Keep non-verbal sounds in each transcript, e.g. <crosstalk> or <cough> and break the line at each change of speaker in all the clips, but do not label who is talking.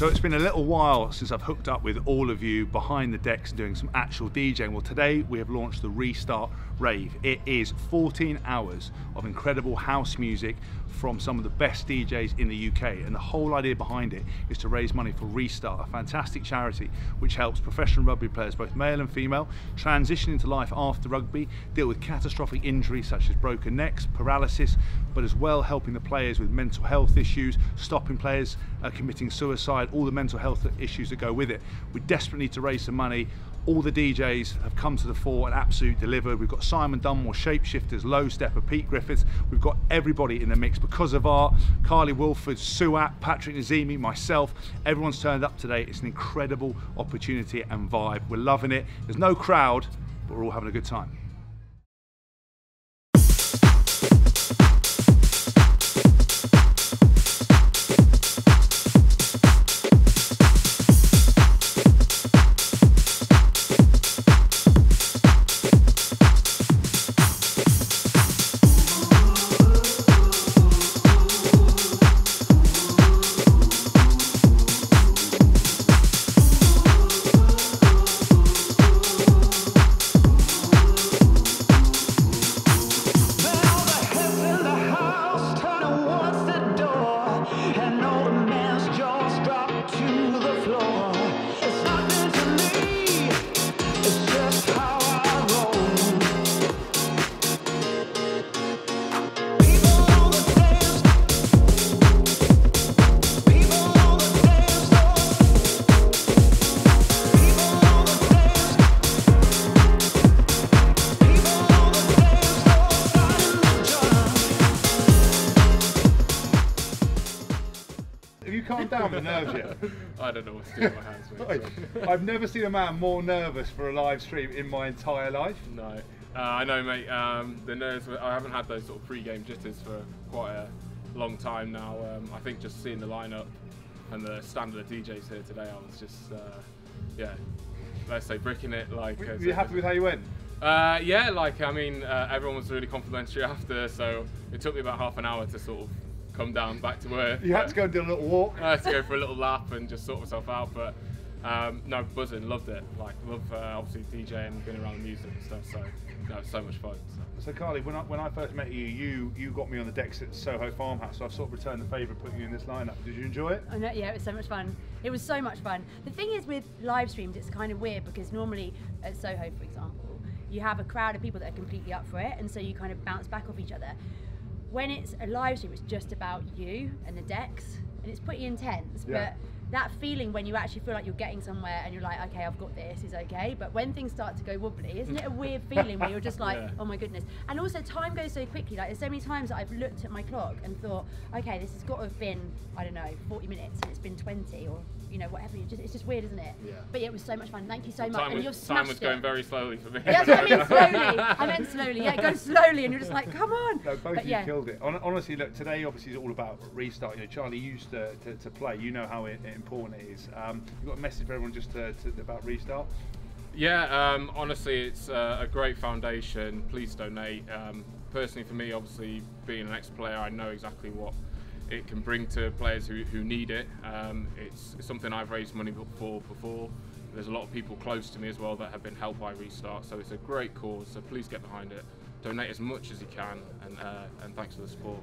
So it's been a little while since I've hooked up with all of you behind the decks and doing some actual DJing. Well, today we have launched the Restart Rave. It is 14 hours of incredible house music from some of the best DJs in the UK. And the whole idea behind it is to raise money for Restart, a fantastic charity which helps professional rugby players, both male and female, transition into life after rugby, deal with catastrophic injuries such as broken necks, paralysis, but as well helping the players with mental health issues, stopping players uh, committing suicide, all the mental health issues that go with it. We desperately need to raise some money. All the DJs have come to the fore and absolutely delivered. We've got Simon Dunmore, Shapeshifters, Low Steppa, Pete Griffiths. We've got everybody in the mix because of art. Carly Wilford, Suat, Patrick Nazemi, myself. Everyone's turned up today. It's an incredible opportunity and vibe. We're loving it. There's no crowd, but we're all having a good time. You calmed down the nerves yet?
I don't know what to do with my hands, mate.
I've never seen a man more nervous for a live stream in my entire life.
no, uh, I know, mate. Um, the nerves. were- I haven't had those sort of pre-game jitters for quite a long time now. Um, I think just seeing the lineup and the standard of DJs here today, I was just, uh, yeah, let's say bricking it. Like,
Were you happy with how you went?
Uh, yeah, like I mean, uh, everyone was really complimentary <laughs> after, so it took me about half an hour to sort of come down back to earth.
You had to go and do a little walk.
I had to go for a little lap and just sort myself out, but um, no, buzzing, loved it. Like, love uh, obviously DJing, being around the music and stuff. So, no, it's so much fun. So.
So Carly, when I, when I first met you, you you got me on the decks at Soho Farmhouse, so I've sort of returned the favour putting you in this lineup. Did you enjoy it?
I know, yeah, it was so much fun. It was so much fun. The thing is with live streams, it's kind of weird because normally at Soho, for example, you have a crowd of people that are completely up for it, and so you kind of bounce back off each other. When it's a live stream, it's just about you and the decks, and it's pretty intense.
Yeah.
But that feeling when you actually feel like you're getting somewhere and you're like, okay, I've got this, is okay. But when things start to go wobbly, isn't it a weird feeling where you're just <laughs> like,
Yeah.
oh my goodness. And also, time goes so quickly. Like, there's so many times that I've looked at my clock and thought, okay, this has got to have been, I don't know, 40 minutes, and it's been 20 or, you know, whatever. It's just, it's just weird, isn't it?
Yeah.
But yeah, it was so much fun. Thank you so much.
Time
and you've
was, time was
smashed
going
it.
very slowly for me.
Yeah, that's what I mean, slowly. <laughs> I meant slowly. Yeah, it goes slowly, and you're just like, come on.
No, both
but
of you
yeah.
killed it. Honestly, look, today obviously is all about restart. You know, Charlie used to, to, to play. You know how i- important it is. Um, you got a message for everyone just to, to, about restart?
Yeah, um, honestly, it's uh, a great foundation. Please donate. Um, personally, for me, obviously, being an ex-player, I know exactly what it can bring to players who, who need it. Um, it's, it's something I've raised money for before. There's a lot of people close to me as well that have been helped by Restart, so it's a great cause. So please get behind it. Donate as much as you can, and uh, and thanks for the support.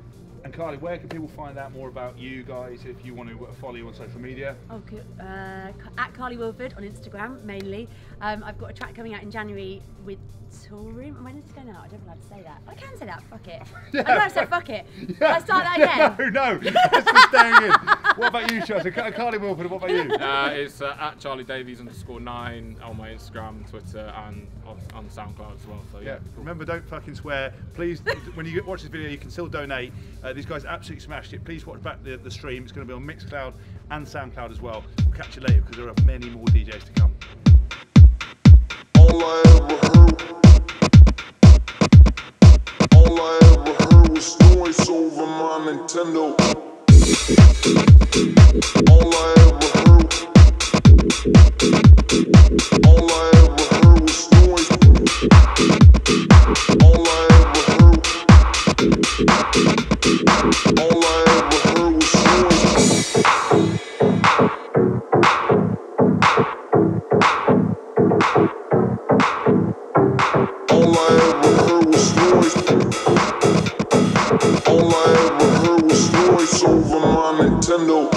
And Carly, where can people find out more about you guys if you want to follow you on social media?
Okay, uh, at Carly Wilford on Instagram mainly. Um, I've got a track coming out in January with Toolroom. When is it going out? I don't know how to say that. I can say that. Fuck it. I don't know how to say fuck it. Let's start that <laughs> again.
no, no, this is staying in. What about you, Charlie? So, Ca- Carly Wilford, what about you?
Uh, it's uh, at Charlie Davies underscore nine on my Instagram, Twitter, and on, on SoundCloud as well. So yeah,
Yeah, remember, don't fucking swear. Please, <laughs> when you watch this video, you can still donate. Uh, these guys absolutely smashed it. Please watch back the, the stream. It's going to be on Mixcloud and SoundCloud as well. We'll catch you later because there are many more DJs to come.
All I ever heard, all I ever heard was noise over my Nintendo. Nintendo.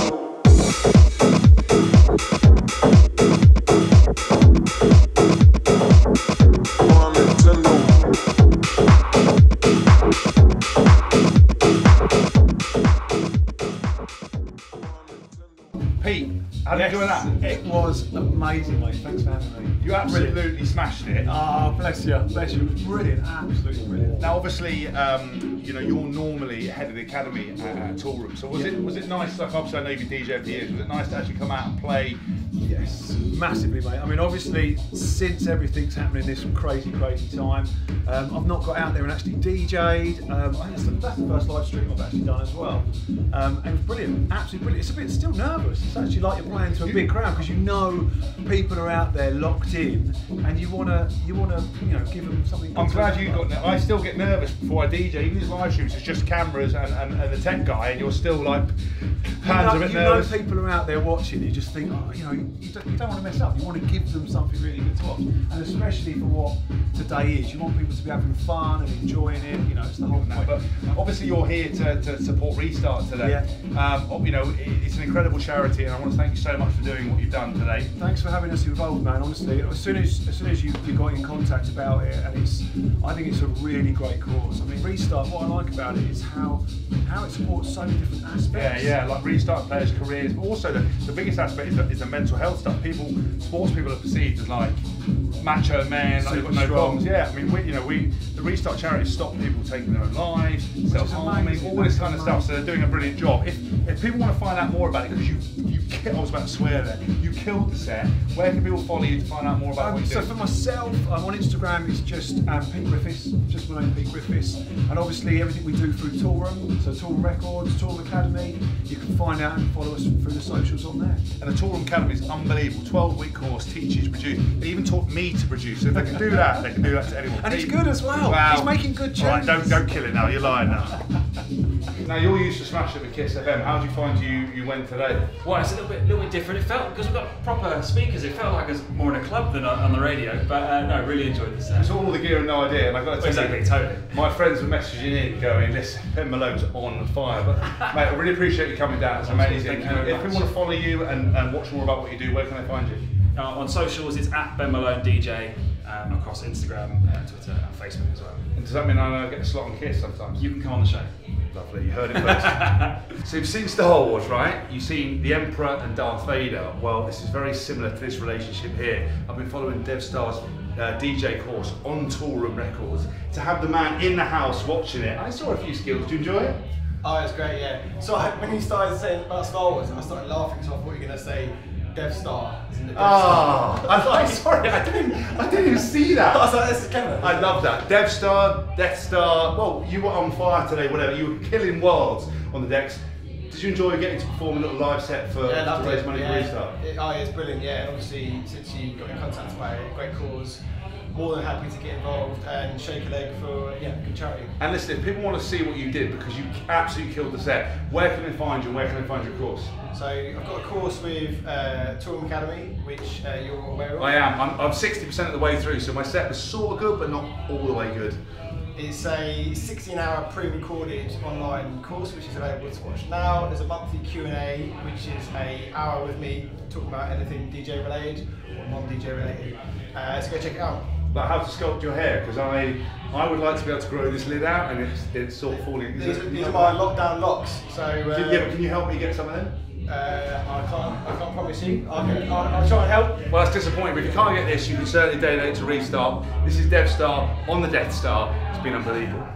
It was amazing, mate. Thanks for having me.
You absolutely smashed it.
Ah, bless you, bless you. It was brilliant, absolutely brilliant.
Now, obviously, um, you know you're normally head of the academy at, at Toolroom. So was it was it nice? Like obviously, I know you've been DJ the years. Was it nice to actually come out and play?
Yes, massively, mate. I mean, obviously, since everything's happening this crazy, crazy time, um, I've not got out there and actually DJ'd. Um, I think that's the, that's the first live stream I've actually done as well. Um, and it was brilliant, absolutely brilliant. It's a bit still nervous. It's actually like you're playing to a big crowd because you know people are out there locked in, and you wanna, you wanna, you know, give them something.
I'm glad
think
you got.
about.
I still get nervous before I DJ. Even these live streams, it's just cameras and, and, and the tech guy, and you're still like
You
hands
know,
a bit
you know people are out there watching. You just think, oh, you know, you don't, you don't want to mess up. You want to give them something really good to watch, and especially for what today is. You want people to be having fun and enjoying it. You know, it's the whole point.
But obviously, you're here to, to support Restart today. Um, oh, you know, it's an incredible charity, and I want to thank you so much for doing what you've done today.
Thanks for having us involved, man. Honestly, as soon as as soon as you, you got in contact about it, and it's, I think it's a really great cause. I mean, restart. What I like about it is how how it supports so many different aspects.
Yeah, yeah, like restart players' careers, but also the, the biggest aspect is the, is the mental health stuff. People, sports people are perceived as like macho men, like they've got no problems. Yeah, I mean, we, you know, we the restart charity stop people taking their own lives, self-harming, all this kind of stuff. So they're doing a brilliant job. If if people want to find out more about it, because you you I was about to swear there, you killed the set. Where can people follow you to find out more about
Um,
what you
so
do?
for myself, I'm on Instagram, it's just um, Pete Griffiths, just my name, Pete Griffiths, and obviously everything we do through Toolroom, so Toolroom Records, Toolroom Academy. You can find out and follow us through the socials on there.
And the Toolroom Academy is unbelievable. 12 week course, teaches, produce. They even taught me to produce. So if they can do that, they can do that to anyone.
And
Pete-
good as well.
Wow.
He's making good
All right, don't, don't kill it now. You're lying now. Now you're used to smash it with Kiss FM. How did you find you you went today?
Well, it's a little bit, little bit different. It felt because we've got proper speakers. It felt like it was more in a club than on, on the radio. But uh, no, really enjoyed this.
It's
Uh,
all the gear and no idea. And I've got to tell
exactly,
you,
totally.
my friends were messaging in going, listen, Ben Malone's on fire. But mate, I really appreciate you coming down. It's amazing.
Thank
if people want to follow you and, and watch more about what you do, where can they find you?
uh, on socials, it's at Ben Malone DJ um, across Instagram, uh, Twitter, and Facebook as well.
And does that mean I get a slot on Kiss sometimes?
You can come on the show.
Lovely, you heard it first. <laughs> so you've seen Star Wars, right? You've seen the Emperor and Darth Vader. Well, this is very similar to this relationship here. I've been following DevStar's uh, DJ course on Toolroom Records. To have the man in the house watching it, I saw a few skills. Do you enjoy it?
Oh, it's great, yeah. So I, <laughs> when you started saying about Star Wars, I started laughing, so I thought you were going to say Dev Star. as in the Death
Ah,
Star.
I'm sorry, I didn't, I didn't even see that. <laughs>
I was like, this is clever.
I love that. Dev Star, Death Star. Well, you were on fire today, whatever. You were killing worlds on the decks. Did you enjoy getting to perform a little live set for
yeah,
to raise money
yeah.
for Restart?
It, oh, it's brilliant, yeah. And obviously, since you got in contact by it, great cause. More than happy to get involved and shake a leg for yeah, good charity.
And listen, if people want to see what you did because you absolutely killed the set, where can they find you? and Where can they find your course?
So I've got a course with uh, Toolroom Academy, which uh, you're aware of.
I am. I'm, I'm 60% of the way through, so my set was sort of good, but not all the way good.
It's a 16-hour pre-recorded online course which is available to watch now. There's a monthly Q&A which is a hour with me talking about anything DJ related or non-DJ related. Uh, so go check it out.
Like how to sculpt your hair, because I I would like to be able to grow this lid out, and it's it's sort of falling.
These,
it-
these are my lockdown locks. So uh,
Can- yeah, but can you help me get some of them?
Uh, I can't I can't promise you. I can, I'll, try and help.
Well, that's disappointing, but if you can't get this, you can certainly donate to Restart. This is Dev Star on the Death Star. It's been unbelievable.